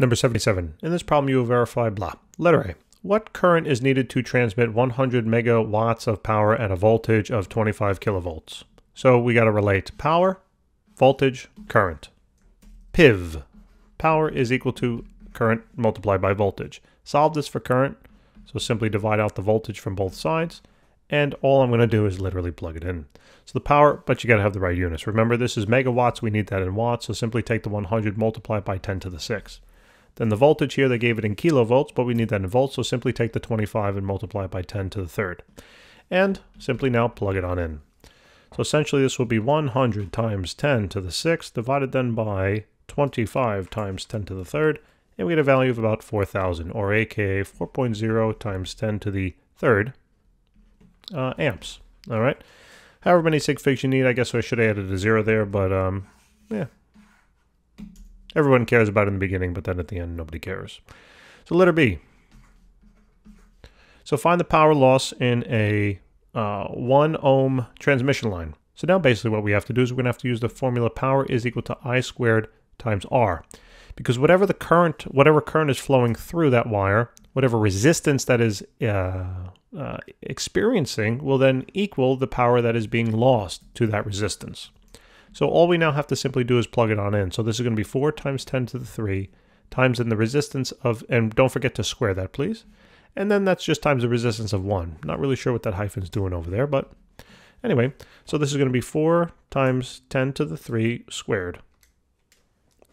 Number 77. In this problem, you will verify blah. Letter A. What current is needed to transmit 100 megawatts of power at a voltage of 25 kilovolts? So we got to relate power, voltage, current. PIV. Power is equal to current multiplied by voltage. Solve this for current. So simply divide out the voltage from both sides. And all I'm going to do is literally plug it in. So the power, but you got to have the right units. Remember, this is megawatts. We need that in watts. So simply take the 100, multiply it by 10 to the 6. Then the voltage here, they gave it in kilovolts, but we need that in volts. So simply take the 25 and multiply it by 10 to the third. And simply now plug it on in. So essentially this will be 100 times 10 to the 6 divided then by 25 times 10 to the third. And we get a value of about 4,000 or aka 4.0 times 10 to the third uh, amps. All right. However many sig figs you need, I guess I should have added a zero there, but um, yeah. Everyone cares about it in the beginning, but then at the end, nobody cares. So letter B. So find the power loss in a uh, 1 ohm transmission line. So now basically what we have to do is we're going to have to use the formula power is equal to I squared times R. Because whatever the current, whatever current is flowing through that wire, whatever resistance that is uh, uh, experiencing will then equal the power that is being lost to that resistance. So all we now have to simply do is plug it on in. So this is going to be 4 times 10 to the 3 times in the resistance of, and don't forget to square that, please. And then that's just times the resistance of 1. Not really sure what that hyphen's doing over there, but anyway. So this is going to be 4 times 10 to the 3 squared.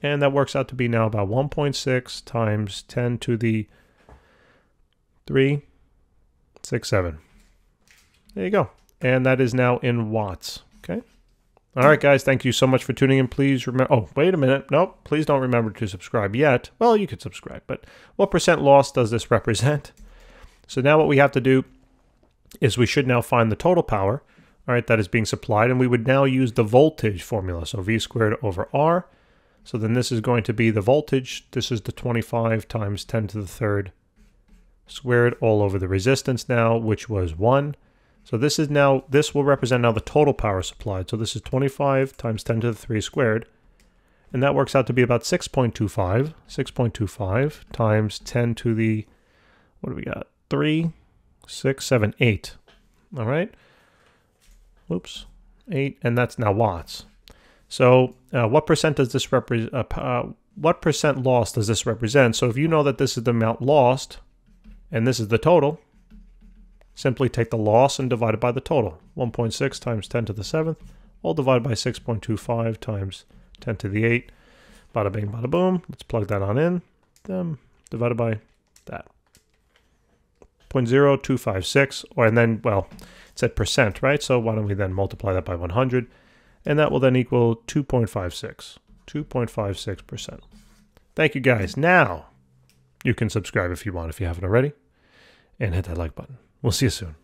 And that works out to be now about 1.6 times 10 to the 3 six, seven. There you go. And that is now in watts. Okay. All right, guys. Thank you so much for tuning in. Please remember. Oh, wait a minute. Nope. Please don't remember to subscribe yet. Well, you could subscribe, but what percent loss does this represent? So now what we have to do is we should now find the total power, all right, that is being supplied, and we would now use the voltage formula. So V squared over R. So then this is going to be the voltage. This is the 25 times 10 to the third squared all over the resistance now, which was 1. So this is now, this will represent now the total power supplied. So this is 25 times 10 to the 3 squared. And that works out to be about 6.25. 6.25 times 10 to the, what do we got? 3, 6, 7, 8. All right. Oops. 8. And that's now watts. So uh, what percent does this represent? Uh, uh, what percent loss does this represent? So if you know that this is the amount lost, and this is the total. Simply take the loss and divide it by the total. 1.6 times 10 to the 7th, all divided by 6.25 times 10 to the 8. Bada bing, bada boom. Let's plug that on in. Then divided by that. 0.0256, or and then, well, it said percent, right? So why don't we then multiply that by 100? And that will then equal 2.56. 2.56%. Thank you guys. Now, you can subscribe if you want, if you haven't already, and hit that like button. We'll see you soon.